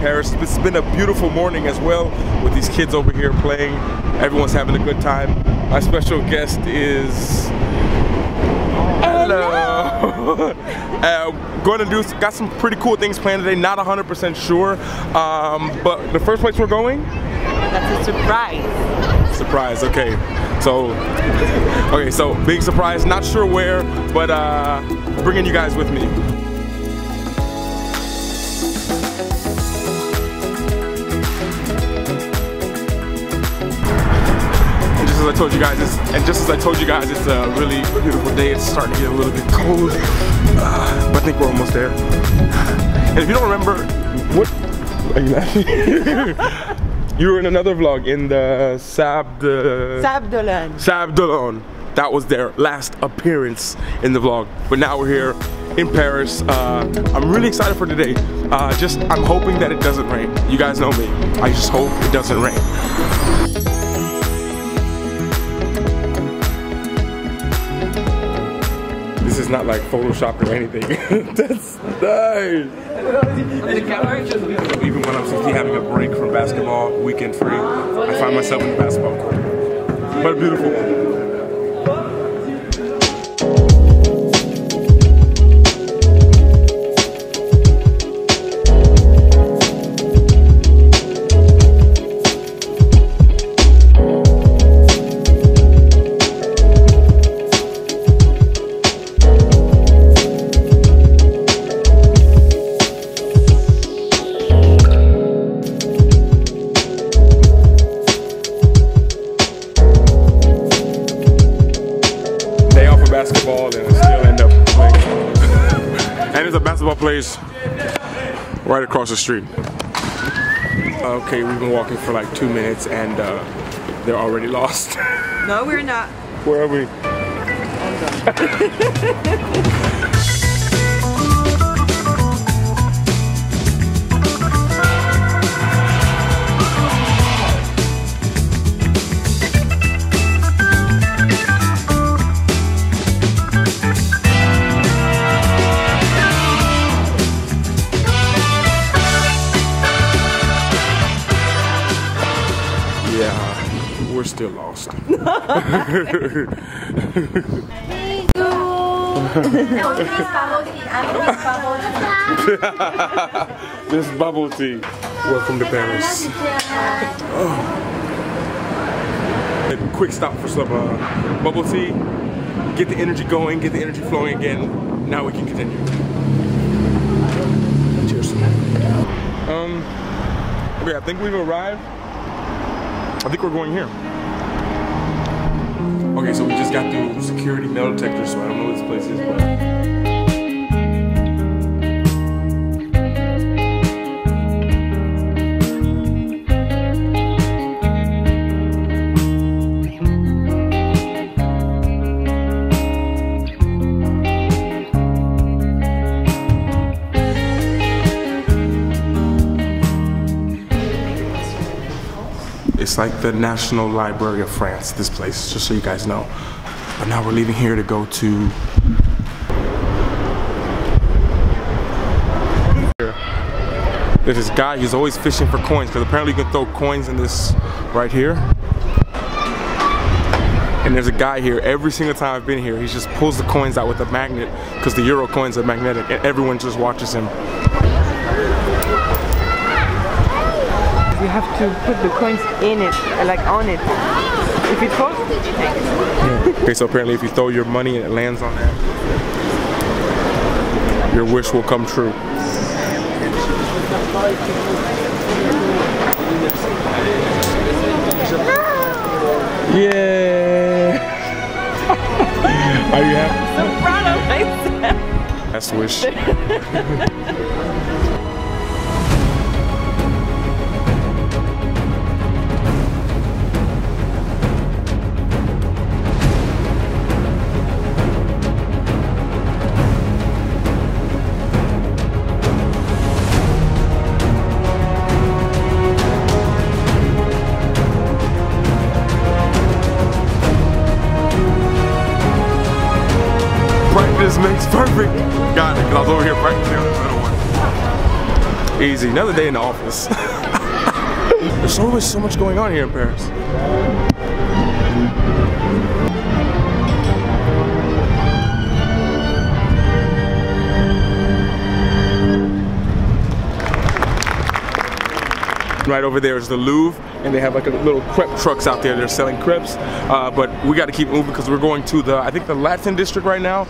Paris. It's been a beautiful morning as well with these kids over here playing. Everyone's having a good time. My special guest is Hello. uh, going to do got some pretty cool things planned today. Not 100% sure, um, but the first place we're going. That's a surprise. Surprise. Okay. So, okay. So big surprise. Not sure where, but uh, bringing you guys with me. I told you guys, it's, and just as I told you guys, it's a really beautiful day. It's starting to get a little bit cold, uh, but I think we're almost there. And if you don't remember, what are you laughing? you were in another vlog in the Sab de Sab D'Olonne. That was their last appearance in the vlog, but now we're here in Paris. Uh, I'm really excited for today. Uh, just I'm hoping that it doesn't rain. You guys know me. I just hope it doesn't rain. Not like photoshopped or anything. That's nice. Even when I'm supposed having a break from basketball, weekend free, I find myself in the basketball court. But beautiful. Place right across the street. Okay, we've been walking for like two minutes and uh, they're already lost. no, we're not. Where are we? still lost. this bubble tea. Welcome to Paris. Oh. A quick stop for some uh, bubble tea. Get the energy going, get the energy flowing again. Now we can continue. Cheers. Um, okay, I think we've arrived. I think we're going here. Okay, so we just got through security metal detector, so I don't know what this place is, but. It's like the National Library of France, this place, just so you guys know. But now we're leaving here to go to There's this guy, he's always fishing for coins because apparently you can throw coins in this right here. And there's a guy here, every single time I've been here, he just pulls the coins out with a magnet because the Euro coins are magnetic and everyone just watches him. Have to put the coins in it, like on it. If it falls, you take okay, so apparently if you throw your money and it lands on that, your wish will come true. Yeah! Are you happy? I'm so proud of myself. That's wish. Easy. Another day in the office. There's always so much going on here in Paris. Right over there is the Louvre, and they have like a little crepe trucks out there. They're selling crepes, uh, but we got to keep moving because we're going to the, I think the Latin district right now.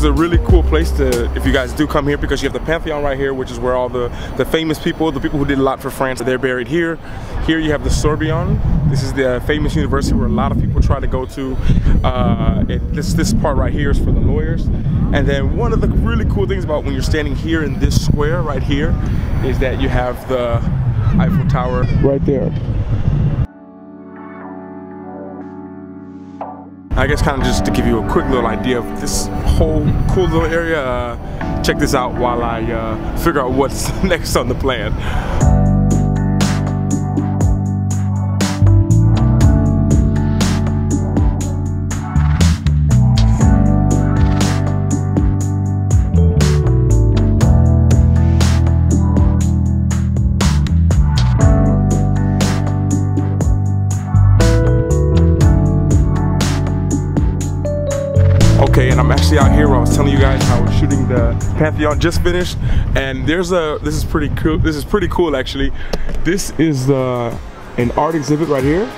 Is a really cool place to, if you guys do come here, because you have the Pantheon right here, which is where all the, the famous people, the people who did a lot for France, they're buried here. Here you have the Sorbonne. This is the famous university where a lot of people try to go to. Uh, it, this, this part right here is for the lawyers. And then one of the really cool things about when you're standing here in this square right here is that you have the Eiffel Tower right there. I guess kind of just to give you a quick little idea of this whole cool little area, uh, check this out while I uh, figure out what's next on the plan. Okay, actually out here where I was telling you guys how we're shooting the Pantheon just finished, and there's a this is pretty cool. This is pretty cool actually. This is uh, an art exhibit right here.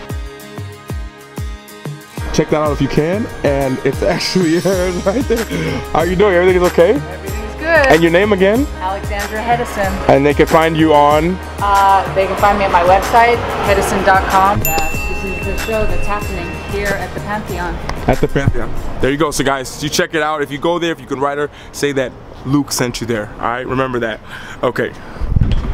Check that out if you can, and it's actually right there. How you doing? Everything is okay? Everything's good. And your name again? Alexandra Hedison. And they can find you on. Uh, they can find me at my website, hedison.com. Uh, this is the show that's happening here at the Pantheon. At the Pantheon. There you go. So guys, you check it out. If you go there, if you can write her, say that Luke sent you there. All right, remember that. Okay.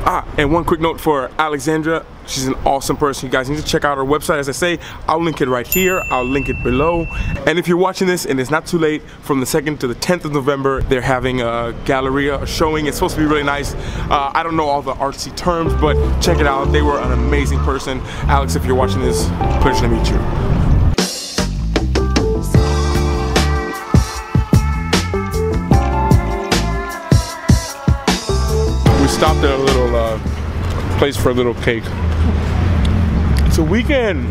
Ah, and one quick note for Alexandra. She's an awesome person. You guys need to check out her website. As I say, I'll link it right here. I'll link it below. And if you're watching this and it's not too late, from the 2nd to the 10th of November, they're having a Galleria showing. It's supposed to be really nice. Uh, I don't know all the artsy terms, but check it out. They were an amazing person. Alex, if you're watching this, pleasure to meet you. Stopped a little uh, place for a little cake. It's a weekend.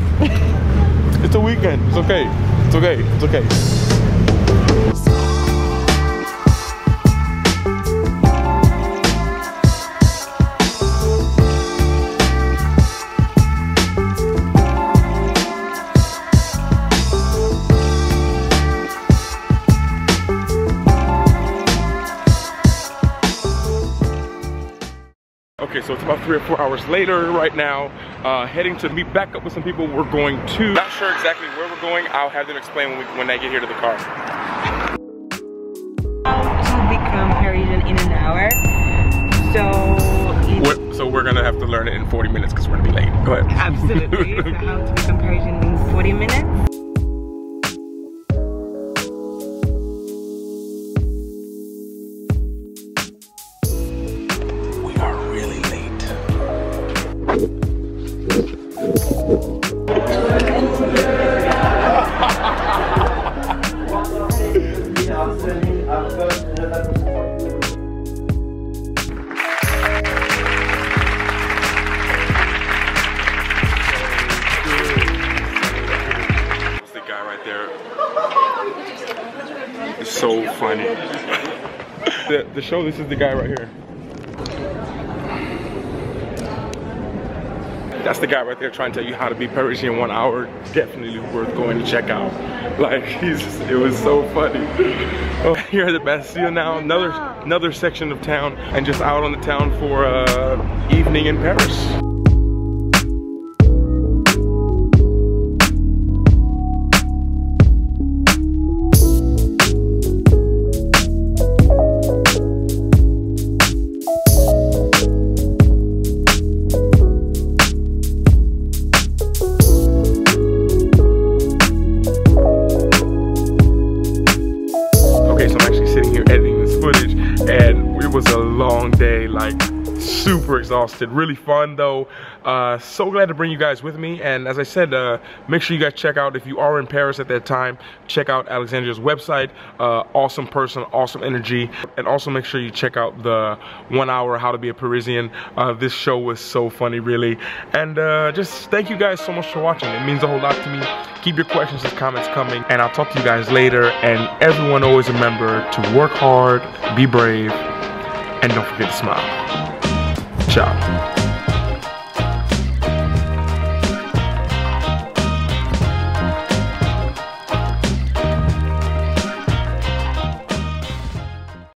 it's a weekend. It's okay. It's okay. It's okay. Okay, so it's about three or four hours later right now, uh, heading to meet back up with some people we're going to. Not sure exactly where we're going. I'll have them explain when, we, when I get here to the car. to become Parisian in an hour. So We're, so we're gonna have to learn it in 40 minutes because we're gonna be late. Go ahead. absolutely. so It's so funny. the, the show, this is the guy right here. That's the guy right there trying to tell you how to be Parisian in one hour. Definitely worth going to check out. Like he's, it was so funny. Oh, here at the Bastille now, another another section of town, and just out on the town for uh, evening in Paris. Super exhausted. Really fun though. Uh, so glad to bring you guys with me. And as I said, uh, make sure you guys check out, if you are in Paris at that time, check out Alexandria's website. Uh, awesome person, awesome energy. And also make sure you check out the one hour How to Be a Parisian. Uh, this show was so funny, really. And uh, just thank you guys so much for watching. It means a whole lot to me. Keep your questions and comments coming. And I'll talk to you guys later. And everyone always remember to work hard, be brave, and don't forget to smile. Ciao.